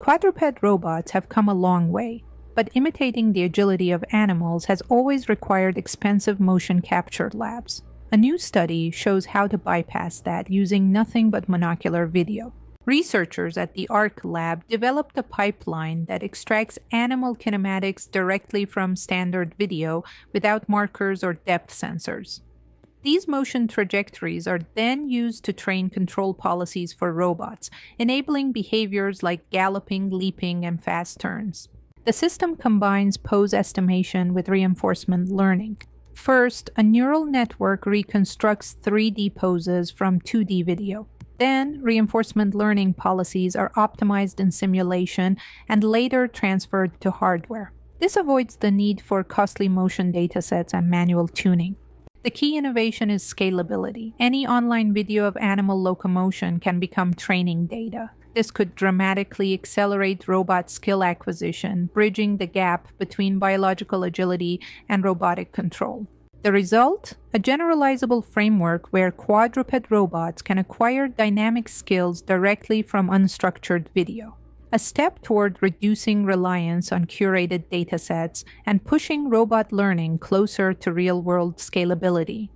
Quadruped robots have come a long way, but imitating the agility of animals has always required expensive motion capture labs. A new study shows how to bypass that using nothing but monocular video. Researchers at the ARC lab developed a pipeline that extracts animal kinematics directly from standard video without markers or depth sensors. These motion trajectories are then used to train control policies for robots, enabling behaviors like galloping, leaping, and fast turns. The system combines pose estimation with reinforcement learning. First, a neural network reconstructs 3D poses from 2D video. Then, reinforcement learning policies are optimized in simulation and later transferred to hardware. This avoids the need for costly motion datasets and manual tuning. The key innovation is scalability. Any online video of animal locomotion can become training data. This could dramatically accelerate robot skill acquisition, bridging the gap between biological agility and robotic control. The result? A generalizable framework where quadruped robots can acquire dynamic skills directly from unstructured video. A step toward reducing reliance on curated datasets and pushing robot learning closer to real world scalability.